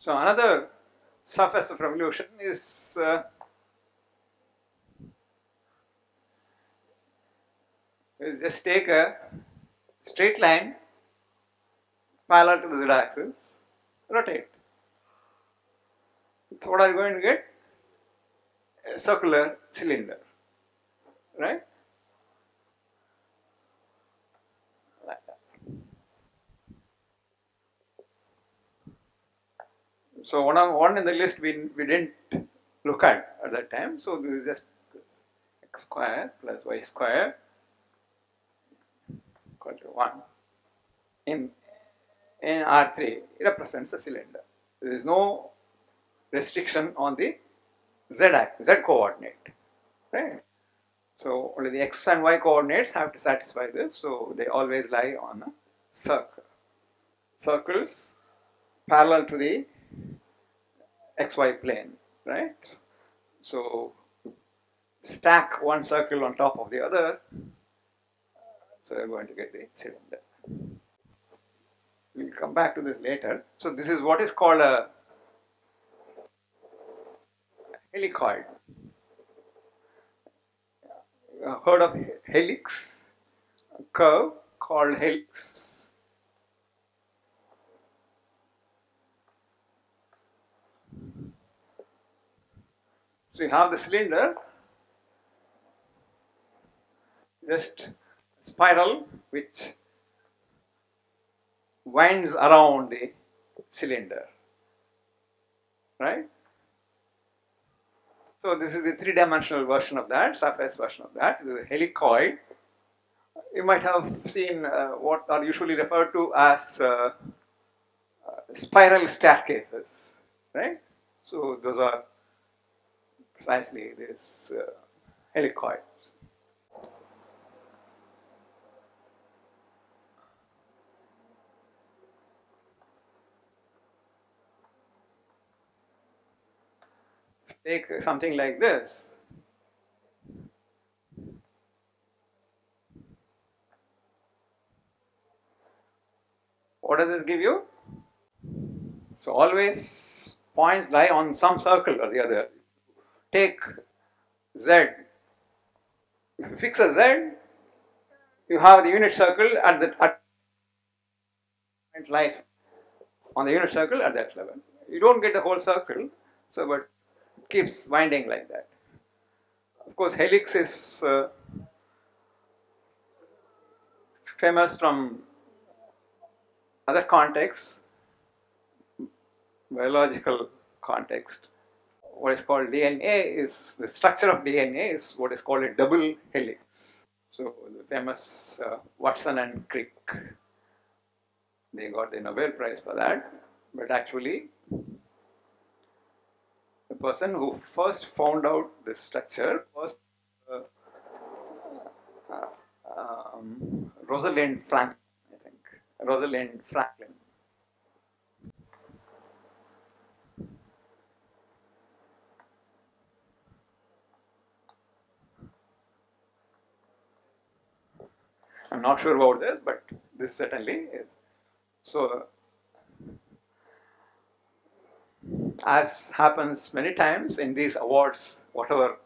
So another surface of revolution is uh, just take a straight line parallel to the z axis, rotate. So what are you going to get? A circular cylinder, right? So one of one in the list we we didn't look at at that time. So this is just x square plus y square equal to one. In in R3 it represents a cylinder. There is no restriction on the z axis, z coordinate, right? So only the x and y coordinates have to satisfy this. So they always lie on a circle. Circles parallel to the xy plane, right? So stack one circle on top of the other. So you're going to get the cylinder. We'll come back to this later. So this is what is called a helicoid. Uh, heard of helix? A curve called helix. So you have the cylinder, just spiral which winds around the cylinder, right? So this is the three-dimensional version of that, surface version of that. This is a helicoid. You might have seen uh, what are usually referred to as uh, uh, spiral staircases, right? So those are precisely this uh, helicoids. Take something like this. What does this give you? So always points lie on some circle or the other. Take Z. If you fix a Z, you have the unit circle at the at point lies on the unit circle at that level. You don't get the whole circle, so but it keeps winding like that. Of course, helix is uh, famous from other contexts, biological context. What is called DNA is the structure of DNA is what is called a double helix. So the famous uh, Watson and Crick, they got the Nobel Prize for that. But actually, the person who first found out this structure was uh, uh, um, Rosalind Franklin, I think. Rosalind Franklin. I'm not sure about this, but this certainly is. So, as happens many times in these awards, whatever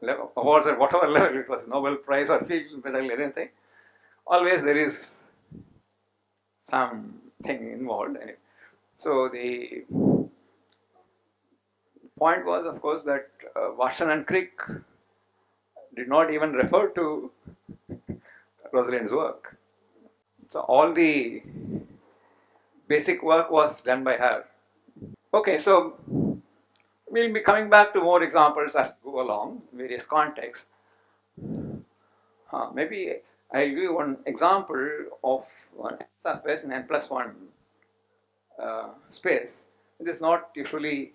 level, awards at whatever level it was, Nobel Prize or Field Medal, anything, always there is something involved. in it. So the point was, of course, that uh, Watson and Crick did not even refer to Rosalind's work. So all the basic work was done by her. Okay, so we'll be coming back to more examples as we go along, various contexts. Uh, maybe I'll give you one example of one surface in n plus 1 uh, space. This is not usually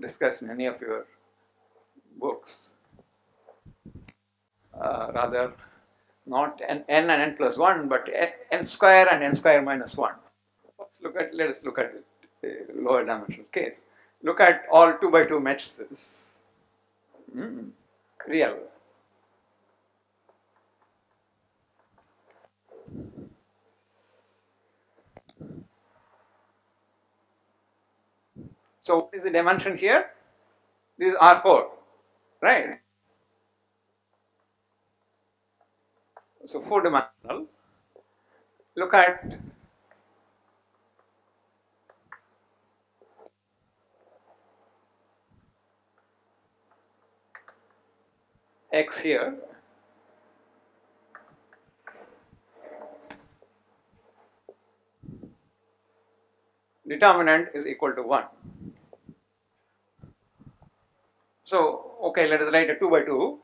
discussed in any of your books. Uh, rather, not n, n and n plus 1, but n, square and n square minus 1. Let's look at, let us look at the lower dimensional case. Look at all 2 by 2 matrices. Mm, real. So what is the dimension here? This is R4, right? So four dimensional. Look at x here determinant is equal to 1. So, okay, let us write a 2 by 2.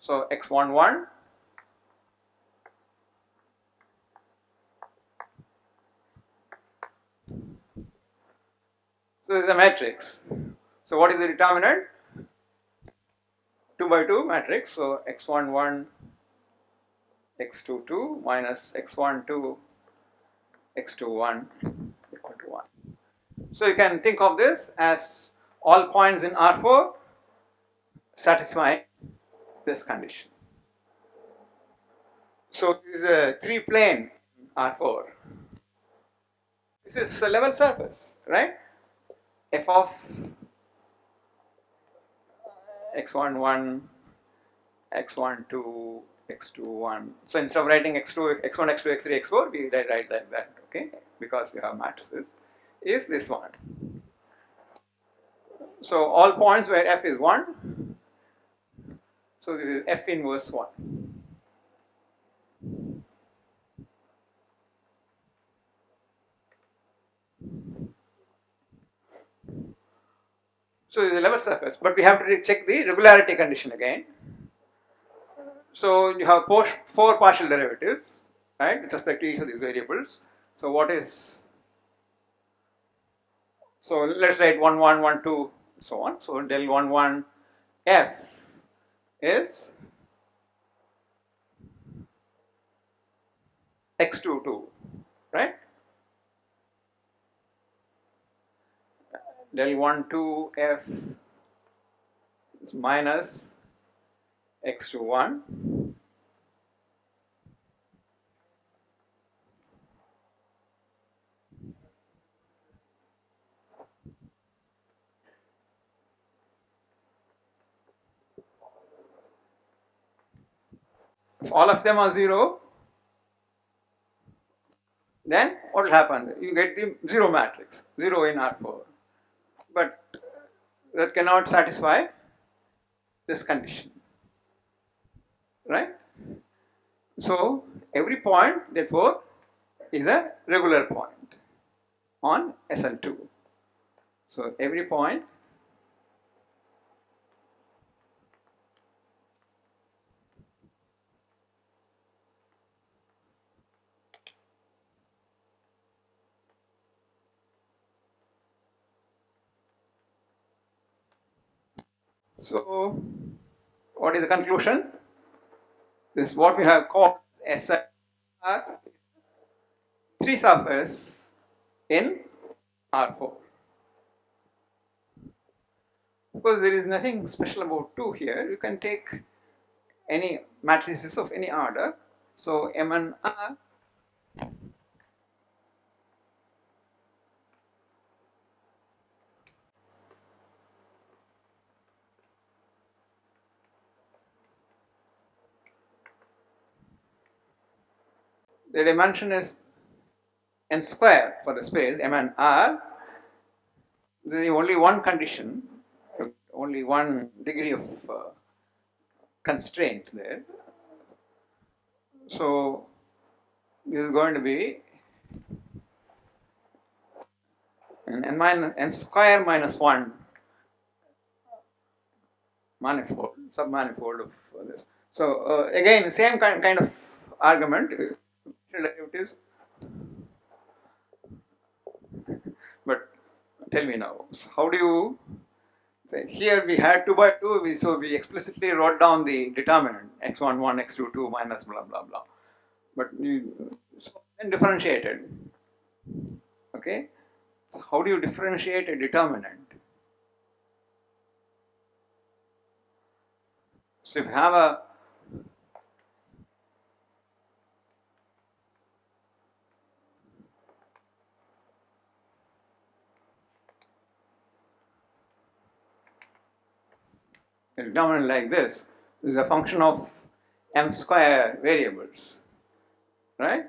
So, x1, 1. So, this is a matrix. So, what is the determinant? 2 by 2 matrix. So, x1, 1, x2, 2 minus x1, 2, x2, 1 equal to 1. So you can think of this as all points in R4 satisfy this condition. So this is a three plane R4. This is a level surface, right? F of x1 1, x1 2, x2 1. So instead of writing x2, x1, x2, x3, x4, we write like that, okay? Because you have matrices, is this one. So all points where f is 1, so this is f inverse 1. So a level surface, but we have to check the regularity condition again. So you have four partial derivatives, right, with respect to each of these variables. So what is, so let's write 1, 1, 1, 2, so on. So del 1, 1 f is x2, 2, right? Del 1 2 f is minus x to 1 if all of them are 0 then what will happen? You get the 0 matrix 0 in R4 but that cannot satisfy this condition right? So every point therefore is a regular point on SL2 so every point So, what is the conclusion? This is what we have called SR three surface in R4. Because there is nothing special about 2 here, you can take any matrices of any order. So, M and R the dimension is n square for the space M and R. There is only one condition, only one degree of uh, constraint there. So this is going to be n minus n square minus one manifold, submanifold of this. So uh, again, same kind kind of argument derivatives. But tell me now, how do you here we had 2 by 2, we, so we explicitly wrote down the determinant x1, 1, x2, 2 minus blah blah blah. But you so then differentiated. Okay, so how do you differentiate a determinant? So if you have a a determinant like this is a function of m square variables, right?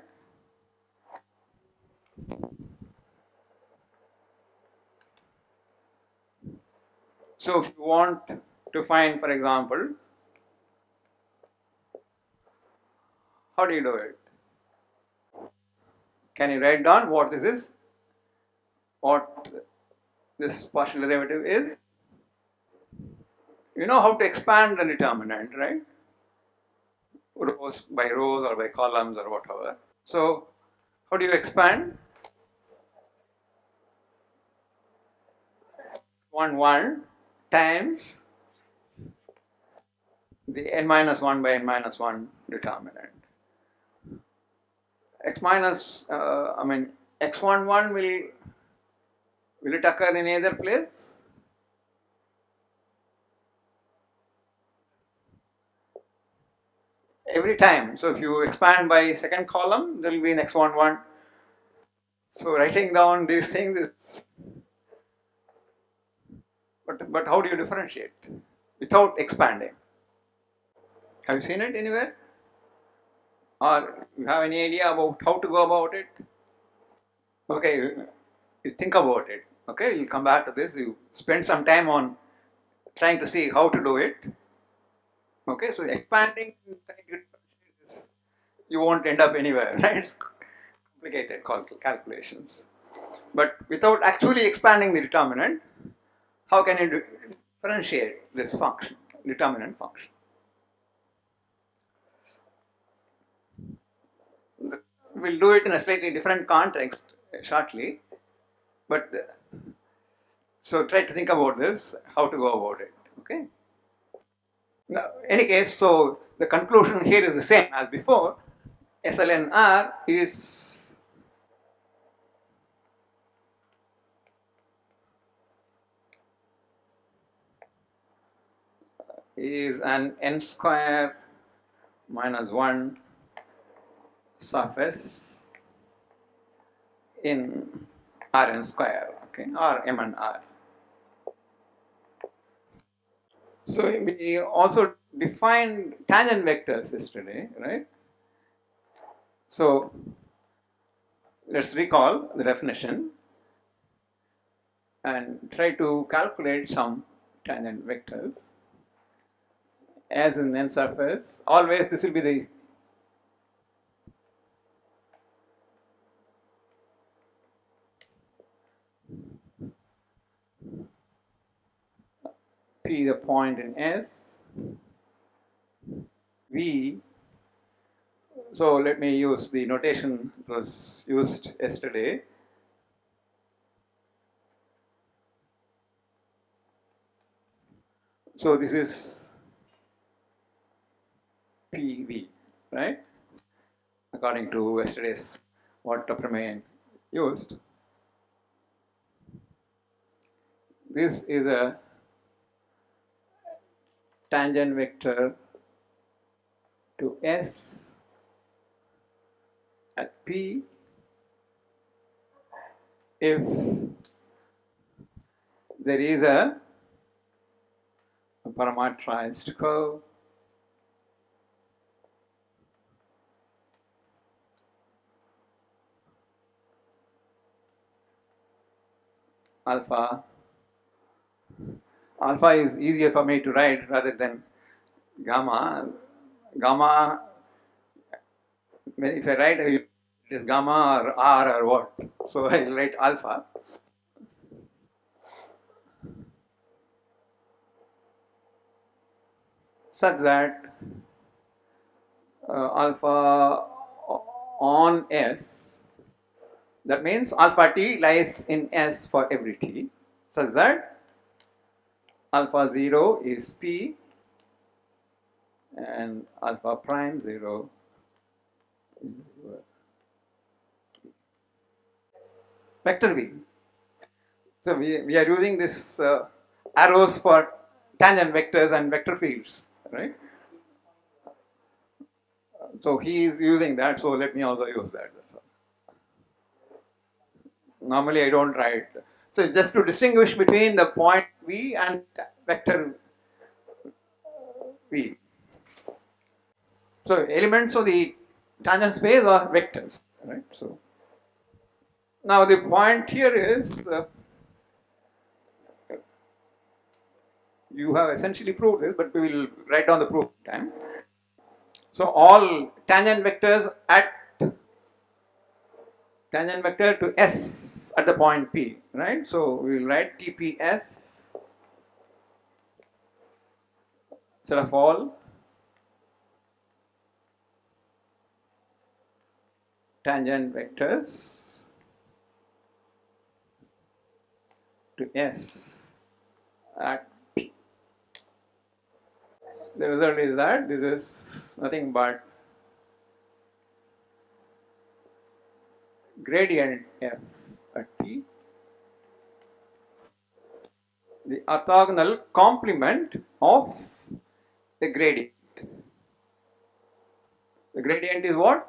So if you want to find, for example, how do you do it? Can you write down what this is? What this partial derivative is? You know how to expand the determinant, right? Rows by rows or by columns or whatever. So, how do you expand? 1 1 times the n minus 1 by n minus 1 determinant. x minus, uh, I mean, x11 will, will it occur in either place? Every time. So if you expand by second column, there will be an x11. So writing down these things is but, but how do you differentiate without expanding? Have you seen it anywhere? Or you have any idea about how to go about it? Okay, you, you think about it. Okay, you'll come back to this. You spend some time on trying to see how to do it. Okay, so expanding, you won't end up anywhere, right? It's complicated calculations. But without actually expanding the determinant, how can you differentiate this function, determinant function? We'll do it in a slightly different context uh, shortly, but uh, so try to think about this, how to go about it, okay? Now, any case, so the conclusion here is the same as before. SLNR is is an n square minus 1 surface in Rn square, okay, or and R. So we also defined tangent vectors yesterday, right? So let's recall the definition and try to calculate some tangent vectors as in n surface. Always this will be the P the point in S, V. So let me use the notation that was used yesterday. So this is PV, right? According to yesterday's what Dr. Main used. This is a tangent vector to S at P if there is a, a parametrized curve alpha. Alpha is easier for me to write rather than gamma. Gamma, if I write it is gamma or R or what. So I write alpha. Such that uh, alpha on S that means alpha t lies in S for every t such that alpha 0 is P and alpha prime 0 is vector V. So we, we are using this uh, arrows for tangent vectors and vector fields, right? So he is using that, so let me also use that. Normally I don't write. So just to distinguish between the point V and vector V. So elements of the tangent space are vectors, right? So now the point here is uh, you have essentially proved this, but we will write down the proof time. So all tangent vectors at tangent vector to S at the point P, right? So we will write TPS instead of all tangent vectors to S at P. The result is that this is nothing but gradient f at P, the orthogonal complement of the gradient. The gradient is what?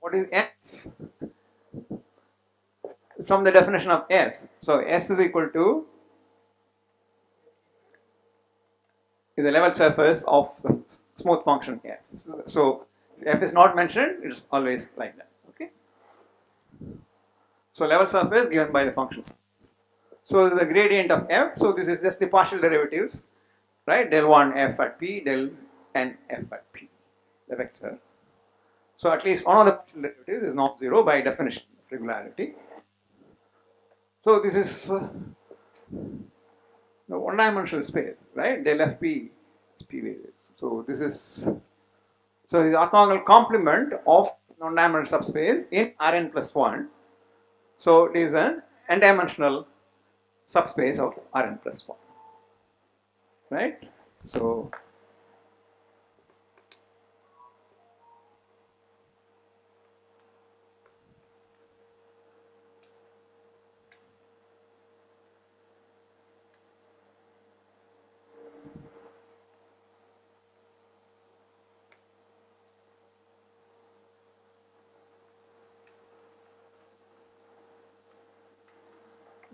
What is f? From the definition of S. So S is equal to is the level surface of the smooth function f. So f is not mentioned, it is always like that. So level surface given by the function. So this is the gradient of f. So this is just the partial derivatives, right? Del 1 f at p, del n f at p, the vector. So at least one of the partial derivatives is not zero by definition of regularity. So this is uh, the one-dimensional space, right? Del fp is p variables. So this is so the orthogonal complement of non-dimensional subspace in Rn plus 1. So it is an n-dimensional subspace of Rn plus 1. Right? So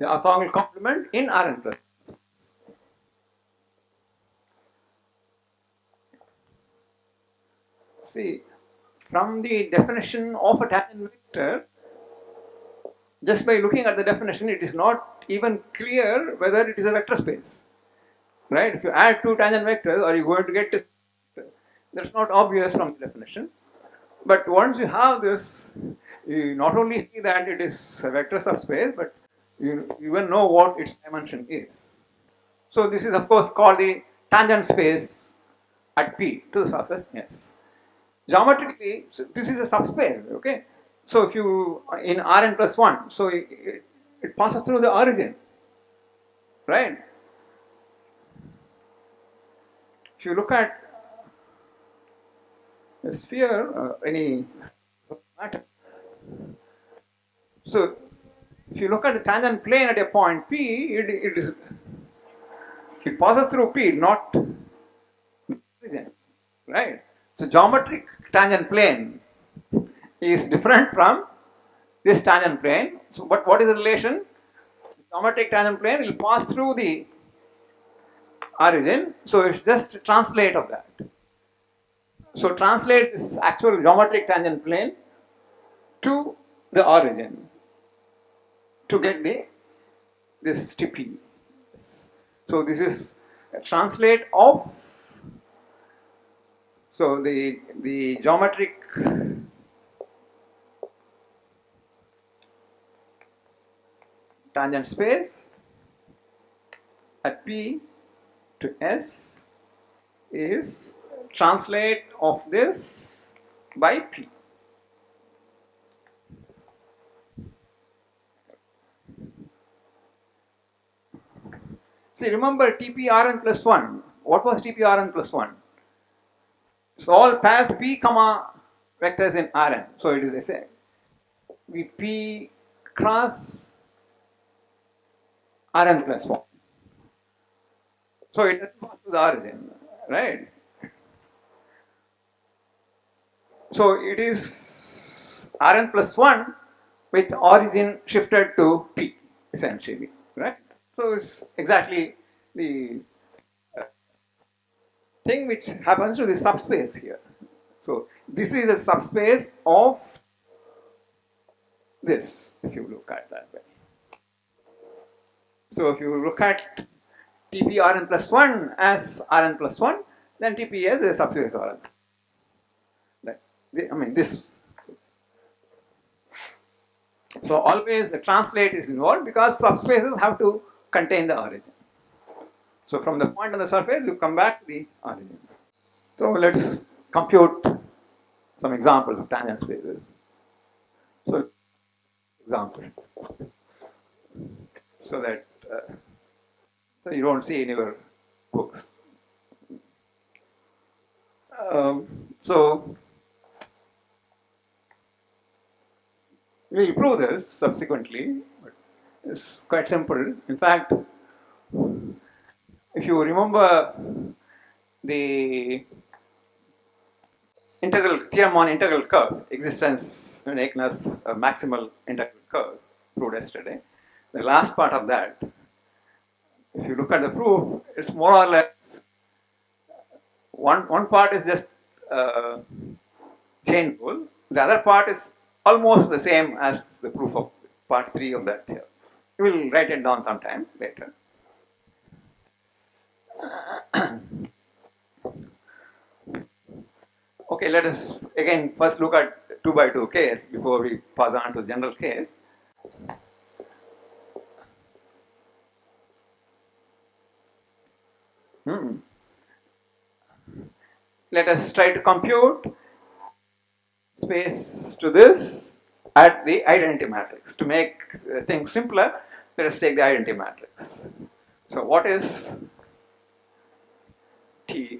the orthogonal complement in Rn plus. See, from the definition of a tangent vector, just by looking at the definition, it is not even clear whether it is a vector space. Right? If you add two tangent vectors, are you going to get? That's not obvious from the definition. But once you have this, you not only see that it is a vector subspace, but you even know what its dimension is. So this is of course called the tangent space at P to the surface S. Geometrically, so this is a subspace, okay? So if you, in Rn plus 1, so it, it, it passes through the origin, right? If you look at a sphere, uh, any matter, so if you look at the tangent plane at a point P, it, it is it passes through P, not origin, right? So geometric tangent plane is different from this tangent plane. So, but what is the relation? Geometric tangent plane will pass through the origin. So it's just translate of that. So translate this actual geometric tangent plane to the origin to get the this TP. So this is a translate of so the the geometric tangent space at P to S is translate of this by P. See, remember TPRN plus 1. What was TPRN plus 1? It's all pairs P comma vectors in Rn. So it is say we P cross Rn plus 1. So it doesn't pass to the origin, right? So it is Rn plus 1 with origin shifted to P essentially, right? So it's exactly the uh, thing which happens to the subspace here. So this is a subspace of this, if you look at that way. So if you look at TP Rn plus 1 as Rn plus 1, then TP is a subspace of Rn. I mean this. So always the translate is involved because subspaces have to contain the origin. So from the point on the surface, you come back to the origin. So let's compute some examples of tangent spaces. So example, so that uh, so you don't see in your books. Um, so we prove this subsequently. It's quite simple. In fact, if you remember the integral theorem on integral curves, existence, uniqueness, uh, maximal integral curve proved yesterday. The last part of that, if you look at the proof, it's more or less one one part is just uh, chain rule. The other part is almost the same as the proof of part three of that theorem. We will write it down sometime later. okay, let us again first look at 2 by 2 case before we pass on to general case. Hmm. Let us try to compute space to this at the identity matrix. To make things simpler, let us take the identity matrix. So what is Ti?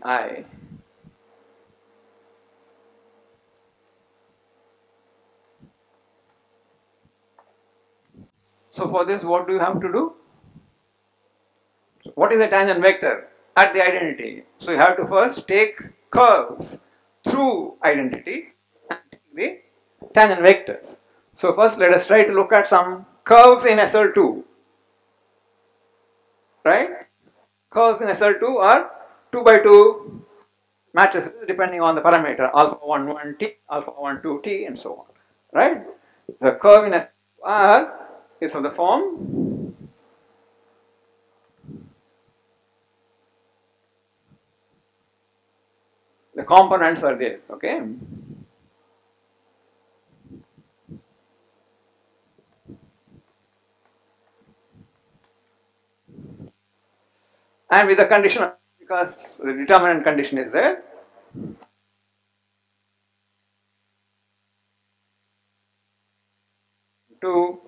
So for this, what do you have to do? What is a tangent vector at the identity? So you have to first take curves through identity and the tangent vectors. So first let us try to look at some curves in SL2. Right? Curves in SL2 are 2 by 2 matrices depending on the parameter alpha 1 1 t, alpha 1 2 t and so on. Right? The curve in SL2 are is of the form the components are there okay and with the condition because the determinant condition is there two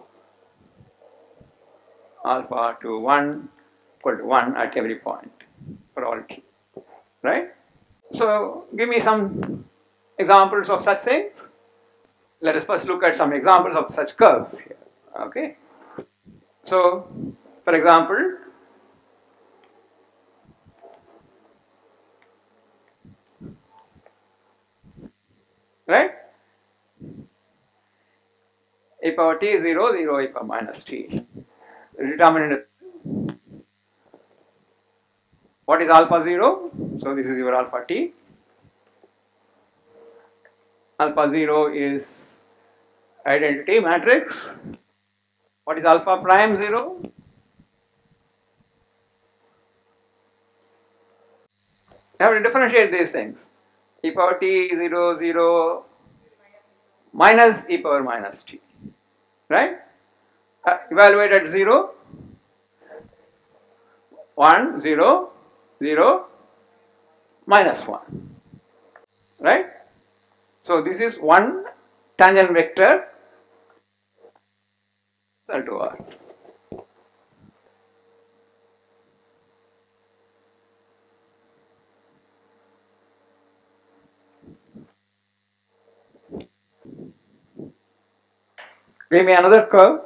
alpha to 1 equal to 1 at every point for all t. Right? So, give me some examples of such things. Let us first look at some examples of such curves here. Okay? So, for example, right? E power t is 0, 0 e power minus t. Determinant what is alpha 0 so this is your alpha t. Alpha 0 is identity matrix. What is alpha prime 0 you have to differentiate these things. E power t 0 0 minus e power minus t right uh, evaluate at 0, 1, 0, 0, minus 1, right? So this is one tangent vector to R. Give me another curve.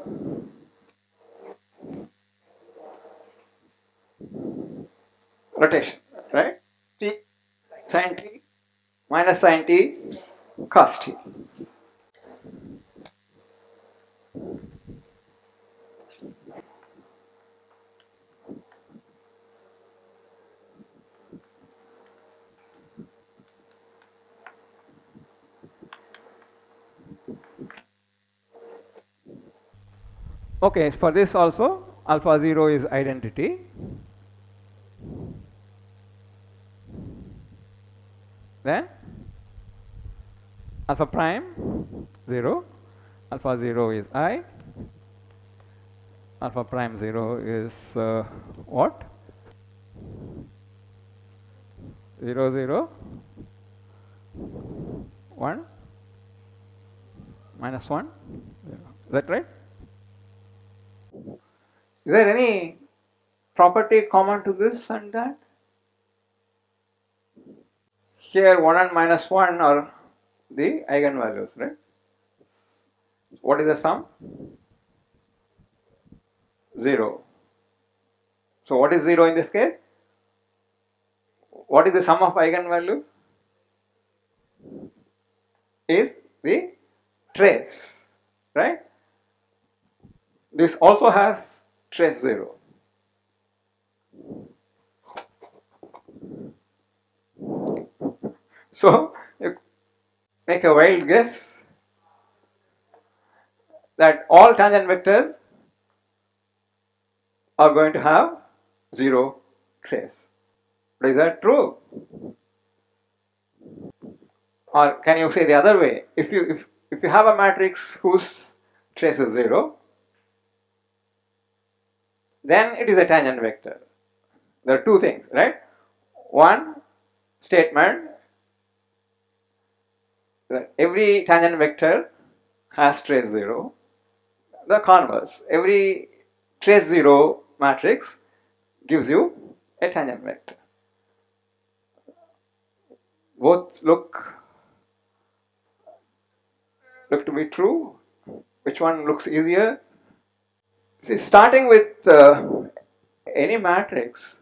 rotation, right? T sin t minus sin t cos t. okay, for this also alpha 0 is identity. Then alpha prime 0, alpha 0 is i, alpha prime 0 is uh, what? 0, 0, 1, minus 1, is that right? Is there any property common to this and that? Here 1 and minus 1 are the eigenvalues, right? What is the sum? 0. So what is 0 in this case? What is the sum of eigenvalues? Is the trace, right? This also has trace 0. So you make a wild guess that all tangent vectors are going to have 0 trace. But is that true? Or can you say the other way? If you if, if you have a matrix whose trace is 0, then it is a tangent vector. There are two things, right? One statement that every tangent vector has trace 0. The converse, every trace 0 matrix gives you a tangent vector. Both look look to be true. Which one looks easier? See, starting with uh, any matrix,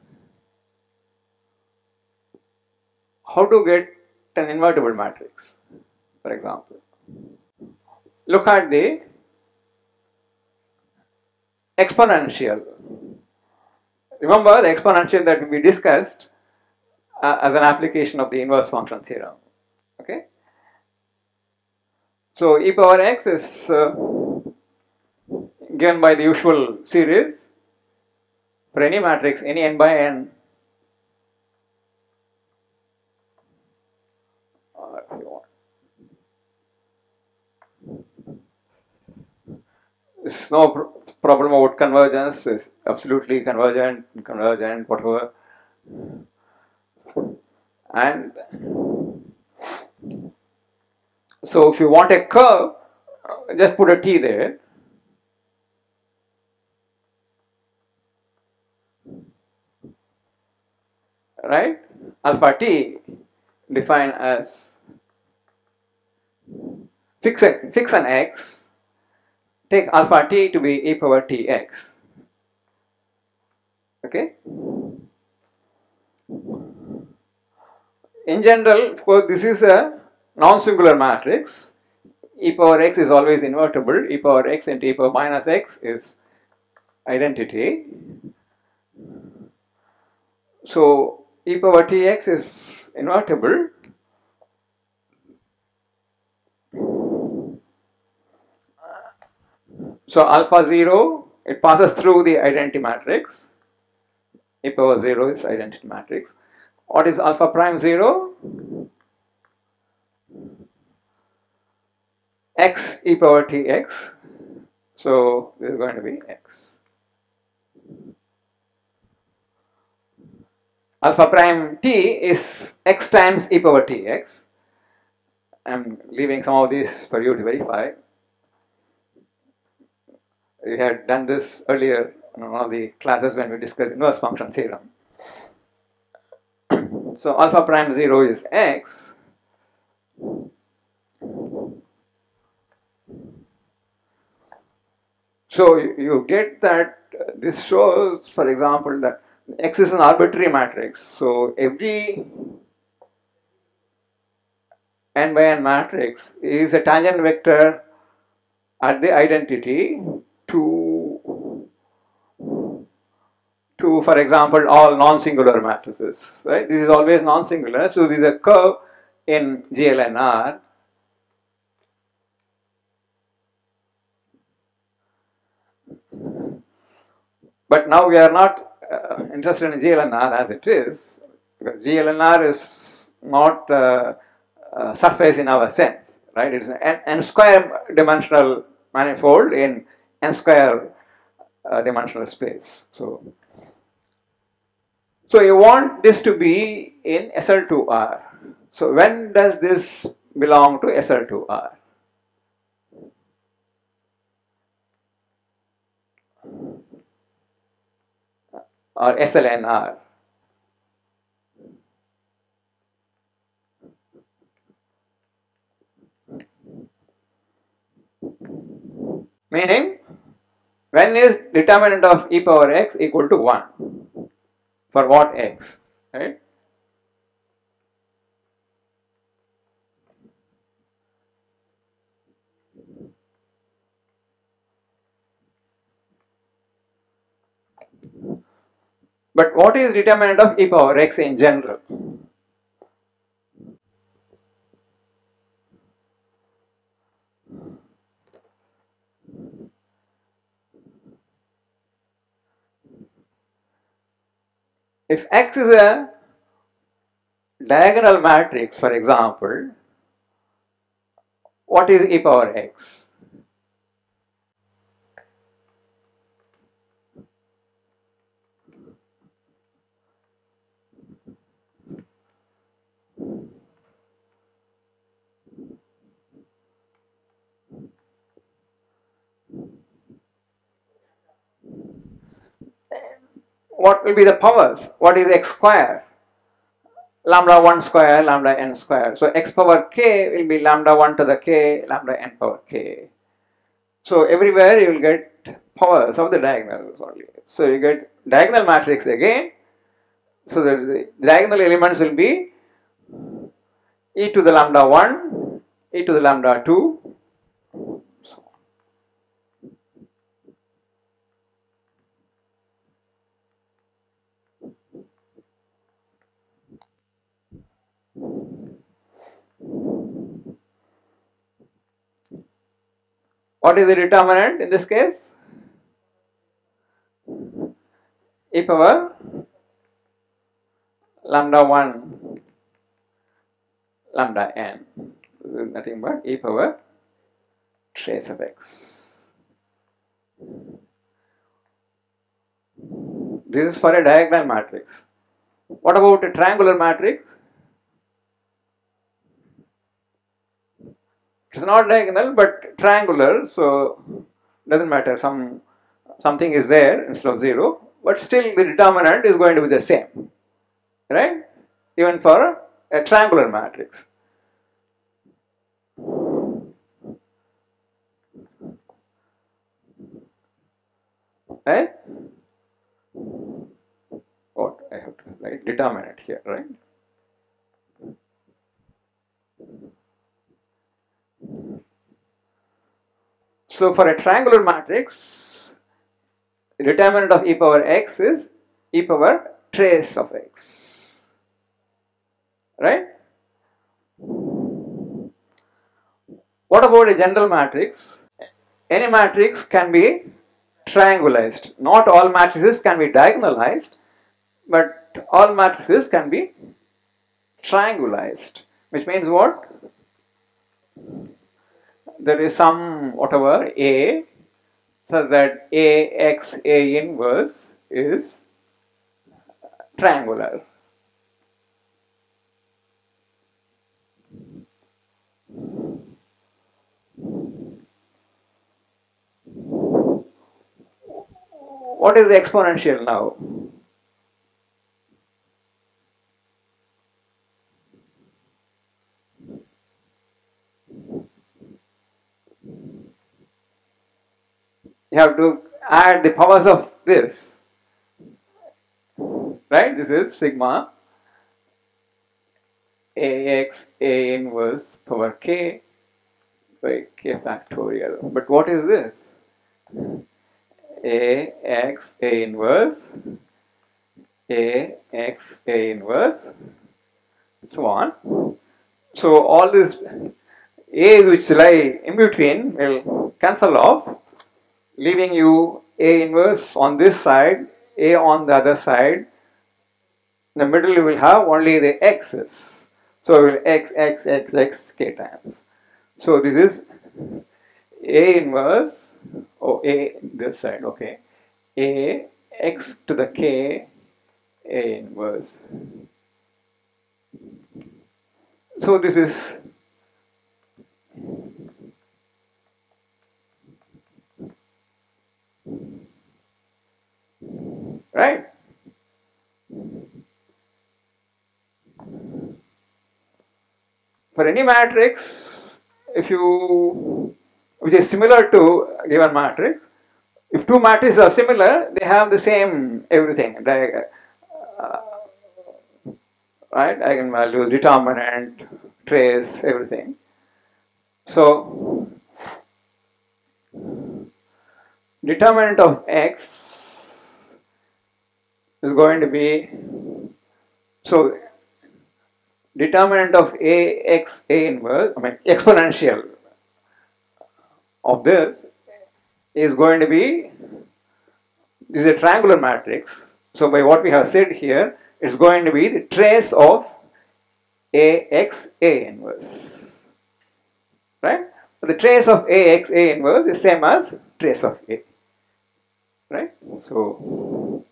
how to get an invertible matrix, for example. Look at the exponential. Remember the exponential that we discussed uh, as an application of the inverse function theorem. Okay. So e power x is uh, given by the usual series for any matrix, any n by n. Want. There's no pr- problem about convergence, it's absolutely convergent, convergent, whatever. And so if you want a curve, uh, just put a t there. Right? Alpha t defined as fix, a, fix an x, take alpha t to be e power tx. Okay? In general, of course, this is a non-singular matrix. e power x is always invertible. e power x into e power minus x is identity. So e power tx is invertible. So alpha 0, it passes through the identity matrix. e power 0 is identity matrix. What is alpha prime 0? x e power tx. So this is going to be x. Alpha prime t is x times e power tx. I'm leaving some of these for you to verify. We had done this earlier in one of the classes when we discussed inverse function theorem. So alpha prime 0 is x. So you, get that this shows, for example, that x is an arbitrary matrix. So every n by n matrix is a tangent vector at the identity to to, for example, all non-singular matrices, right? This is always non-singular, so this is a curve in GLNR. But now we are not uh, interested in GLNR as it is, because GLNR is not uh, uh, surface in our sense, right? It is an n square dimensional manifold in n square uh, dimensional space. So, so you want this to be in SL2R. So when does this belong to SL2R? Or SLNR. Meaning, when is determinant of e power x equal to 1? For what x? Right? But what is determinant of e power x in general? If x is a diagonal matrix, for example, what is e power x? What will be the powers? What is x square? Lambda 1 square, lambda n square. So x power k will be lambda 1 to the k, lambda n power k. So everywhere you will get powers of the diagonals only. So you get diagonal matrix again. So the diagonal elements will be e to the lambda 1, e to the lambda 2, What is the determinant in this case? e power lambda 1 lambda n. This is nothing but e power trace of x. This is for a diagonal matrix. What about a triangular matrix? It's not diagonal but triangular, so doesn't matter. Some something is there instead of zero, but still the determinant is going to be the same, right? Even for a triangular matrix. Right? What I have to write determinant here, right? So for a triangular matrix, determinant of e power x is e power trace of x. Right? What about a general matrix? Any matrix can be triangularized. Not all matrices can be diagonalized, but all matrices can be triangularized. Which means what? There is some whatever A so that AX A inverse is triangular. What is the exponential now? You have to add the powers of this. Right? This is sigma ax a inverse power k by k factorial. But what is this? ax a inverse ax a inverse so on. So all these a's which lie in between will cancel off leaving you A inverse on this side, A on the other side. In the middle you will have only the x's. So will x, x, x, x, k times. So this is A inverse, oh A this side, okay. A x to the k, A inverse. So this is right? For any matrix, if you which is similar to a given matrix, if two matrices are similar, they have the same everything. Uh, right? Eigenvalue, determinant, trace, everything. So, determinant of x is going to be so determinant of a x a inverse I mean exponential of this is going to be this is a triangular matrix. So by what we have said here it's going to be the trace of a x a inverse. Right? But the trace of a x a inverse is same as trace of a right? So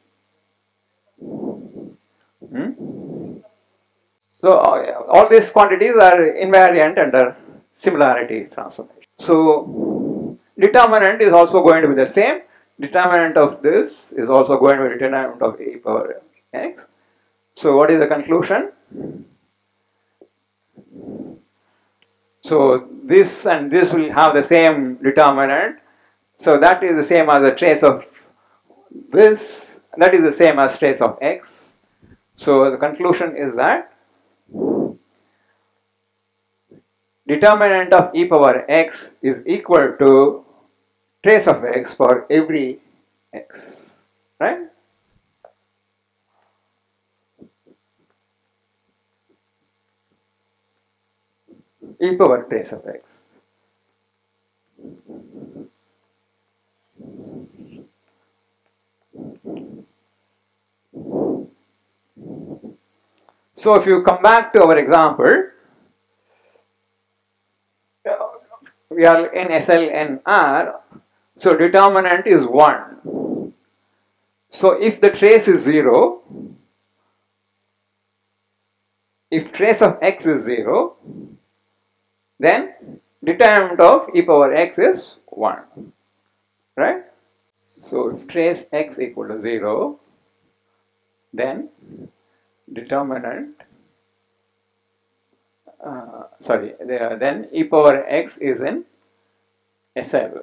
hmm? so uh, all these quantities are invariant under similarity transformation. So determinant is also going to be the same. Determinant of this is also going to be determinant of a power x. So what is the conclusion? So this and this will have the same determinant. So that is the same as the trace of this, that is the same as trace of x. So the conclusion is that determinant of e power x is equal to trace of x for every x, right? e power trace of x. So if you come back to our example, we are in SLNR, so determinant is 1. So if the trace is 0, if trace of x is 0, then determinant of e power x is 1. Right? So if trace x equal to 0, then determinant uh, sorry then e power x is in SL.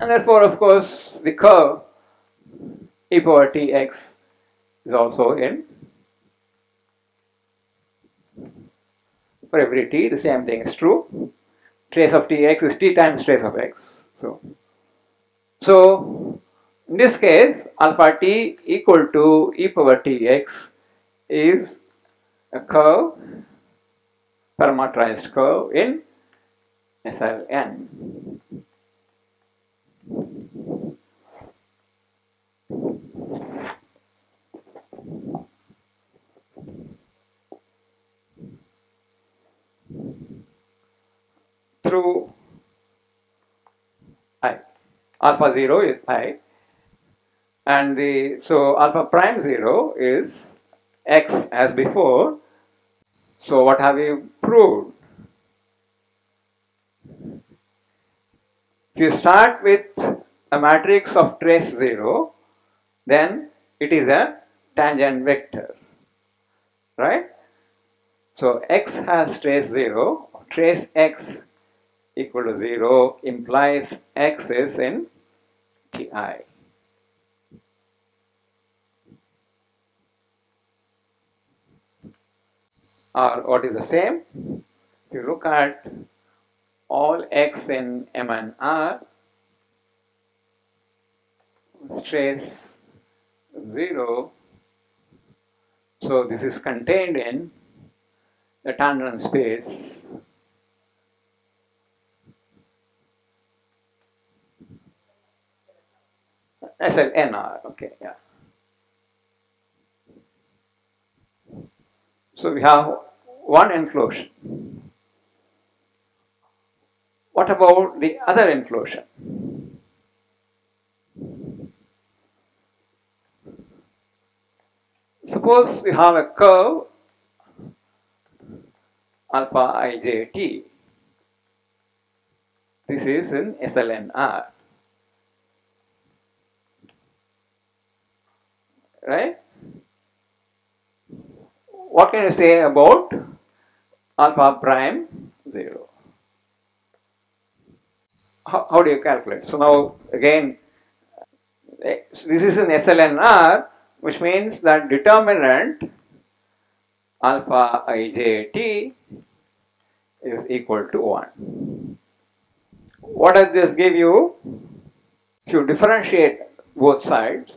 And therefore, of course, the curve e power tx is also in for every t, the same thing is true. Trace of tx is t times trace of x. So, so in this case, alpha t equal to e power tx is a curve, parametrized curve in SLN. Through i. Alpha 0 is i. And the so alpha prime 0 is x as before. So what have we proved? If you start with a matrix of trace 0, then it is a tangent vector, right? So x has trace 0, trace x equal to 0 implies x is in Ti. Or what is the same? If you look at all x in MNR, trace 0, so this is contained in the tangent space Eh, SLNR, eh, okay, yeah. So we have one enclosure. What about the other enclosure? Suppose you have a curve alpha ijt. This is in SLNR. Right? What can you say about alpha prime 0? How, how do you calculate? So now again, this is in SLNR, which means that determinant alpha ijt is equal to 1. What does this give you? If you differentiate both sides,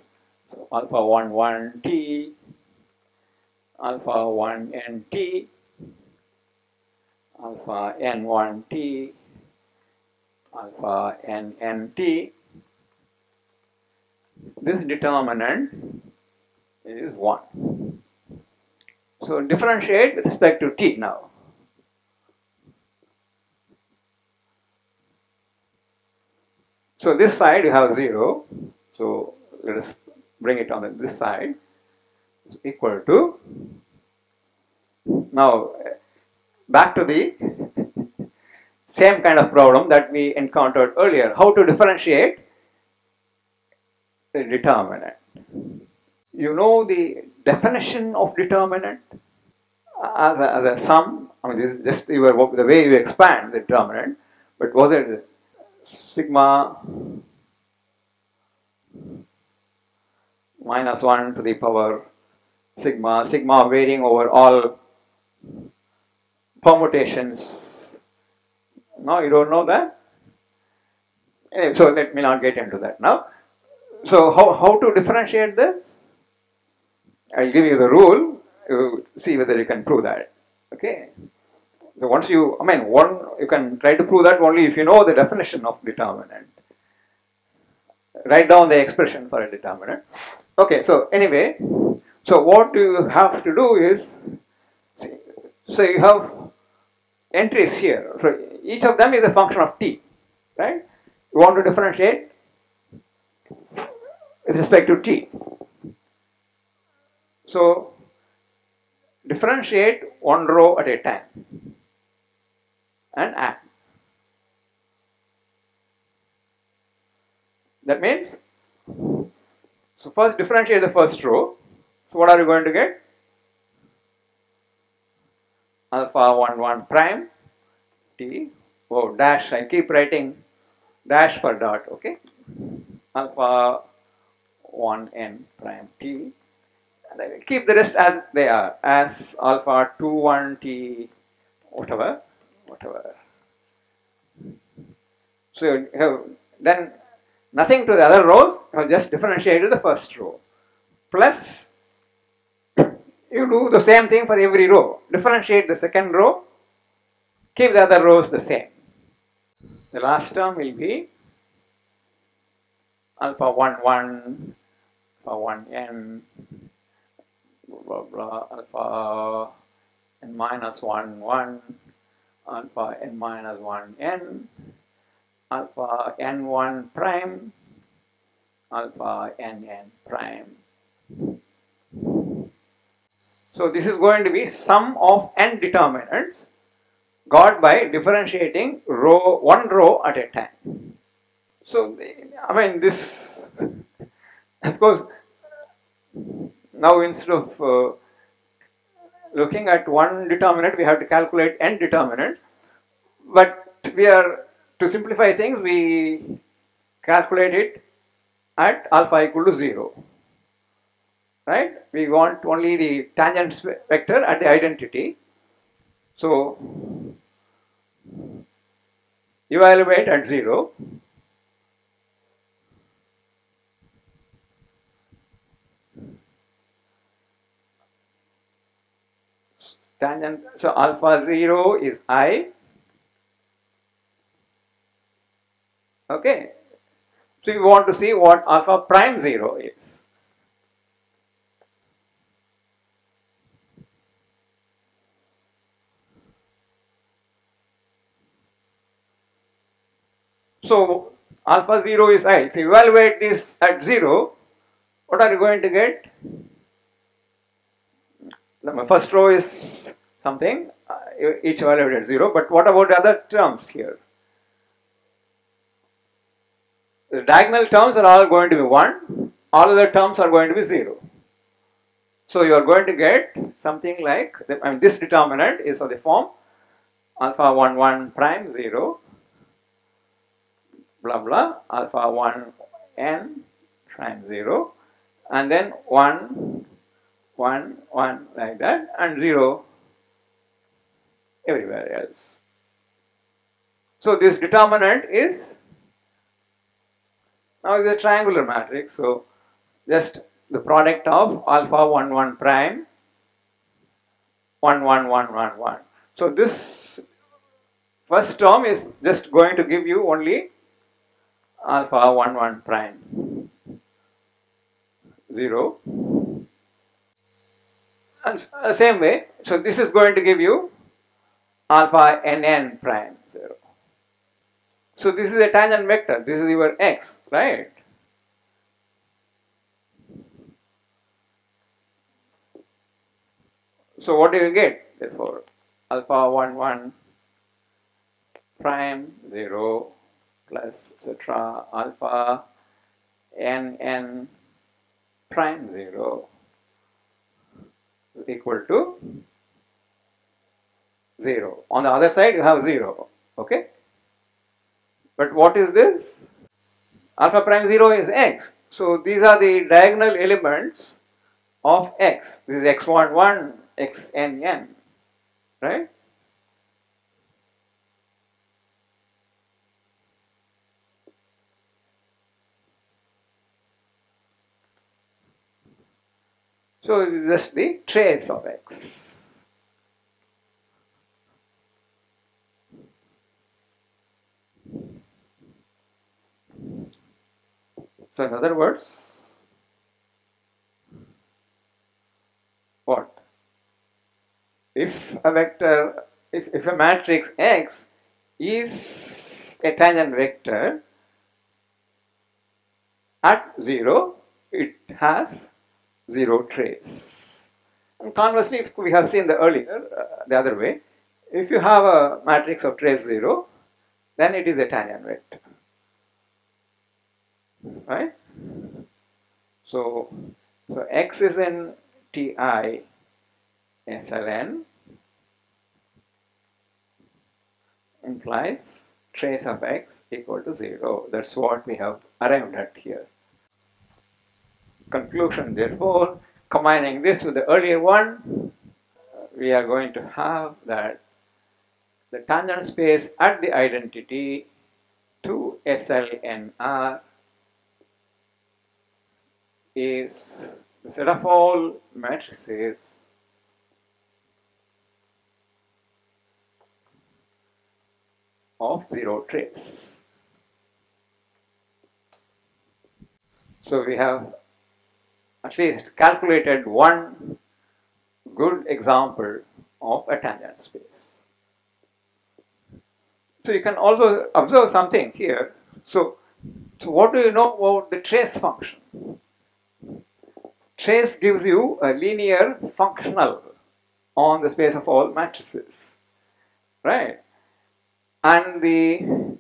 alpha 1 1 t, alpha 1 n t, alpha n 1 t, alpha n n t, this determinant is 1. So differentiate with respect to t now. So this side you have 0. So let us bring it on this side. It's equal to. Now back to the same kind of problem that we encountered earlier. How to differentiate the determinant. You know the definition of determinant as a, as a sum. I mean, this is just your, the way you expand the determinant. But was it sigma minus 1 to the power sigma, sigma varying over all permutations. No, you don't know that? Anyway, so let me not get into that now. So how, how to differentiate this? I'll give you the rule, you see whether you can prove that. Okay. So once you, I mean, one, you can try to prove that only if you know the definition of determinant. Write down the expression for a determinant. Okay, so anyway, so what you have to do is, so you have entries here. So each of them is a function of t, right? You want to differentiate with respect to t. So differentiate one row at a time and add. That means, so first differentiate the first row. So what are you going to get? Alpha 1 1 prime t. Oh, dash, I keep writing dash for dot, okay? Alpha 1 n prime t. And I will keep the rest as they are, as alpha 2 1 t, whatever whatever. So you have done nothing to the other rows, you have just differentiated the first row. Plus, you do the same thing for every row. Differentiate the second row, keep the other rows the same. The last term will be alpha 1 1, alpha 1 n, blah blah alpha n minus 1 1 alpha n minus 1 n, alpha n1 prime, alpha nn prime. So this is going to be sum of n determinants got by differentiating row one row at a time. So I mean this of course now instead of uh, looking at one determinant, we have to calculate n determinant. But we are, to simplify things, we calculate it at alpha equal to 0. Right? We want only the tangent vector at the identity. So, evaluate at 0. tangent, so alpha 0 is i. Okay. So you want to see what alpha prime 0 is. So alpha 0 is i. If you evaluate this at 0, what are you going to get? The first row is something, uh, each evaluated at 0, but what about the other terms here? The diagonal terms are all going to be 1, all other terms are going to be 0. So you are going to get something like, I mean this determinant is of the form alpha 1 1 prime 0 blah blah alpha 1 n prime 0 and then 1 1 1 like that and 0 everywhere else. So this determinant is now it's a triangular matrix so just the product of alpha 1 1 prime 1 1 1 1 1. So this first term is just going to give you only alpha 1 1 prime 0 and uh, same way so this is going to give you alpha nn prime 0 so this is a tangent vector this is your x right so what do you get therefore alpha 1 1 prime 0 plus etc. alpha n n prime 0 is equal to 0. On the other side you have 0, okay? But what is this? Alpha prime 0 is x. So these are the diagonal elements of x. This is x11, xnn, right? So it is just the trace of x. So in other words, what? If a vector, if, if a matrix X is a tangent vector at 0, it has zero trace. And conversely, if we have seen the earlier, uh, the other way, if you have a matrix of trace 0, then it is a tangent vector. Right? So, so x is in Ti SLN implies trace of x equal to 0. That's what we have arrived at here conclusion. Therefore, combining this with the earlier one, uh, we are going to have that the tangent space at the identity to SLNR is the set of all matrices of zero trace. So we have at least calculated one good example of a tangent space. So you can also observe something here. So, so what do you know about the trace function? Trace gives you a linear functional on the space of all matrices, right? And the,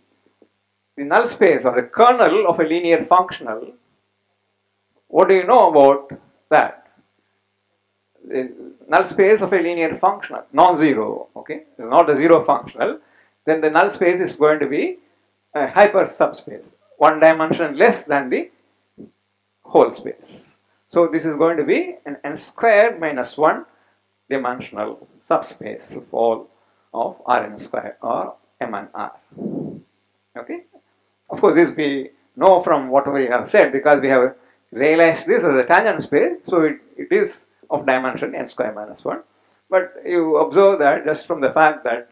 the null space or the kernel of a linear functional what do you know about that? The null space of a linear functional, non-zero, okay, not a zero functional, then the null space is going to be a hyper subspace, one dimension less than the whole space. So this is going to be an n squared minus 1 dimensional subspace of all of Rn square or MNR. Okay? Of course, this we know from what we have said because we have realized this as a tangent space, so it, it is of dimension n square minus 1. But you observe that just from the fact that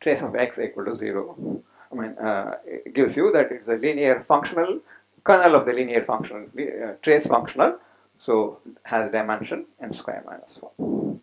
trace of x equal to 0, I mean, uh, gives you that it's a linear functional, kernel of the linear functional, uh, trace functional, so has dimension n square minus 1.